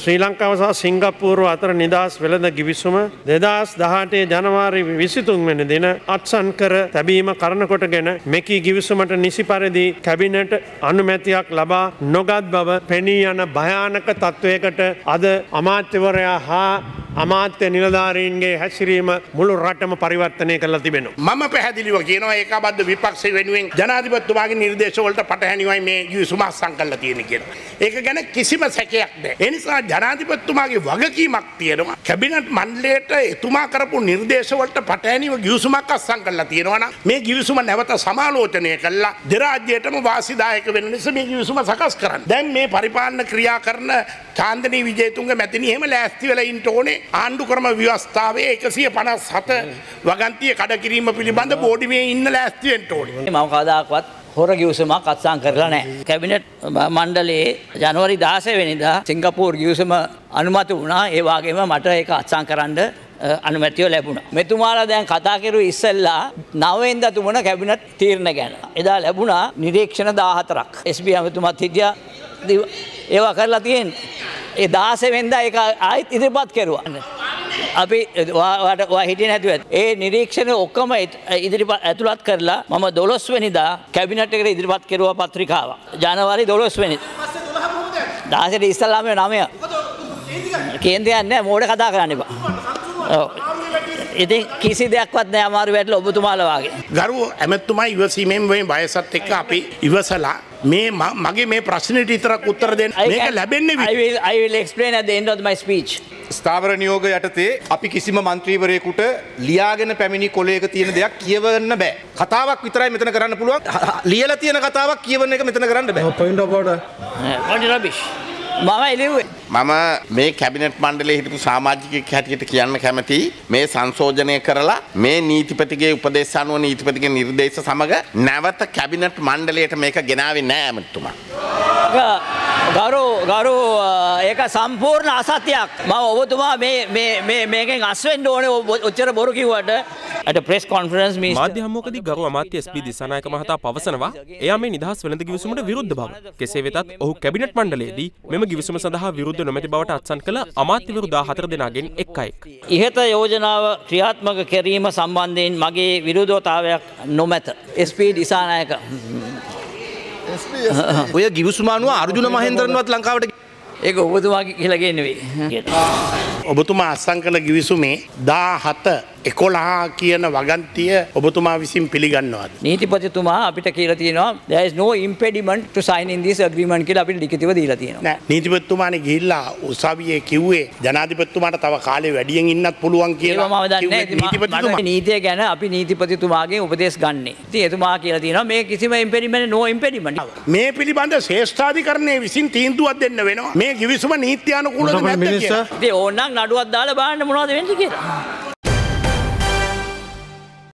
ශ්‍රී ලංකාව සහ සිංගප්පූරුව අතර නිදහස් වෙළඳ ගිවිසුම දෙදස් දහටේ ජනවාරි විසිතුන් වෙන දින අත්සන් කර තැබීම කරනකොටගෙන මෙකී ගිවිසුමට නිසි පරිදි කැබිනට අනුමැතියක් ලබා නොගත් බව පෙනී යන භයානක තත්ත්වයකට අද අමාත්‍යවරයා හා අමාත්‍ය නිලධාරීන්ගේ හැසිරීම මුළු රටම පරිවර්තනය කරලා තිබෙනවා. මම පැහැදිලිව කියනවා ඒක බද්ධ විපක්ෂ වෙනුවෙන් ජනාධිපත්තුමාගේ නිර්දේශවලට පටහැනිවයි මේ යුසුම අත්සන් කරලා තියෙන කියලා. ඒක ගැන කිසිම සැකයක් නෑ. ඒ නිසා ජනාධිපත්තුමාගේ වගකීමක් තියෙනවා. කැබිනට් මණ්ඩලයට එතුමා කරපු නිර්දේශවලට පටහැනිව ගිවිසුමක් අත්සන් කරලා තියෙනවා නම් මේ ගිවිසුම නැවත සමාලෝචනය කළා දෙරාජ්‍යයටම වාසිදායක වෙන නිසා මේ ගිවිසුම සකස් කරන්න. දැන් මේ පරිපාලන ක්‍රියා කරන චාන්දනී විජේතුන්ගේ මැතිනි එහෙම ලෑස්ති වෙලා ඉන්න ඕනේ ආණ්ඩු ක්‍රම ව්‍යවස්ථාවේ 157 වගන්තිය කඩ කිරීම පිළිබඳ බෝඩිමේ ඉන්න ලෑස්ති වෙන්න ඕනේ. මම කවදාකවත් හොර ගියවසමක් අත්සන් කරලා නෑ. කැබිනට් මණ්ඩලයේ ජනවරි 16 වෙනිදා සිංගප්පූර් ගියවසම අනුමත වුණා. ඒ වගේම මට ඒක අත්සන් කරන්න අනුමැතිව ලැබුණා. මෙතුමාලා දැන් කතා කරු ඉස්සෙල්ලා නවවෙන්ද තුමන කැබිනට් තීරණ ගැන. එදා ලැබුණා නිරීක්ෂණ 14ක්. SB ඇමතුමත් හිටියා ඒවා කරලා තියෙන්නේ. ඒ 16 වෙනිදා ඒක ආයෙත් ඉදිරිපත් කෙරුවා. අපි හිටිය නැතුව ඒ නිරීක්ෂණ ඔක්කම ඉදිරිපත් ඇතුළත් කරලා මම දොළොස්වනිදා කැබිනට එකට ඉදිරිපත් කෙරුව පත්‍රිකාව. ජනවාරි දොළොස්වනි. දාසට ඉස්සල්ලාමය නමය කේන්දයන්න මෝඩ කතා කරන්න එපා. ඉතින් කිසි දෙයක්වත් නෑ අමාරු වැටල ඔබතුමාලවාගේ. ගරු ඇමැත්තුමා ඉවසීමෙන් වෙන් බයසත් එක්ක අපි ඉවසලා මේ මගේ මේ ප්‍රශ්නයට ඉතරක් උත්තර දෙන්න මේක ලැබෙන්නේ I will explain at the end of my speech. ස්ථාවර නියෝග යටතේ අපි කිසිම මන්ත්‍රීවරයෙකුට ලියාගෙන පැමිණි කොලේක තියෙන දෙයක් කියවන්න බෑ. කතාවක් විතරයි මෙතන කරන්න පුළුවන්. ලියලා තියෙන කතාවක් කියවන එක මෙතන කරන්න බෑ. පොයින්ට පොඩ පොඩි රබිෂ්. මම එලිවේ. මම මේ කැබිනට් මණ්ඩලේ හිටපු සාමාජිකයෙක් හැටියට කියන්න කැමති මේ සංශෝධනය කරලා මේ නීතිපතිගේ උපදේශ අනුව නීතිපතිගේ නිර්දේශ සමග නැවත කැබිනට් මණ්ඩලයට මේක ගෙනාවේ නෑ ඇමතුමා. ගරු ගරු ඒක සම්පූර්ණ අසත්‍යයක් ම ඔබතුමා මේකෙන් අස්වෙන්ඩ ඕන ඔච්චර බොරු කිවට ඇට ප්‍රෙස් කොන්ෆරන්ස් මේ මාධ්‍ය හමුවකදී ගරු අමාත්‍ය එස්.පී. දිසානායක මහතා පවසනවා එයා මේ නිදහස් වෙළඳ ගිවිසුමට විරුද්ධ බව. කෙසේ වෙතත් ඔහු කැබිනට් මණ්ඩලයේදී මෙම ගිවිසුම සඳහා විරුද්ධ නොමැති බවට අත්සන් කළ අමාත්‍යවරු 14 දෙනාගෙන් එක් අයෙක්. ඉහත යෝජනාව ක්‍රියාත්මක කිරීම සම්බන්ධයෙන් මගේ විරුද්ධතාවයක් නොමැත. එස්.පී. දිසානායක ඔය ගිවිසුමානුව අර්ජුන මහෙන්ද්‍රන්වත් ලංකාවට ඒක ඔබතුමාගේ කියලගෙන්වේ. ඔබතුමා අස්සං කළ ගිවිසුමේ දා හත එකොළහා කියන වගන්තිය ඔබතුමා විසින් පිළිගන්නවාද. නීතිපතිතුමා අපිට කියල තියෙනවා there is no impediment to sign in this agreement කියලා අපිට ලිඛිතව දීලා තියෙනවා. නෑ නීතිපතිතුමානේ ගිහිල්ලා උසාවියේ කිව්වේ ජනාධිපතිතුමාට තව කාලේ වැඩියෙන් ඉන්නත් පුළුවන් කියලා. නීතිය ගැන අපි නීතිපතිතුමාගේ උපදෙස් ගන්නේ. ඉතින් එතුමා කියලා තියෙනවා මේ කිසිම impediment no impediment. මේ පිළිබඳ ශ්‍රේෂ්ඨාධිකරණය විසින් තීන්දුවක් දෙන්න වෙනවා. මේ ගිවිසුම නීත්‍යානුකූලද නැද්ද කියලා. ඉතින් ඕනනම් නඩුවක් දාලා බලන්න මොනවද වෙන්නේ කියලා.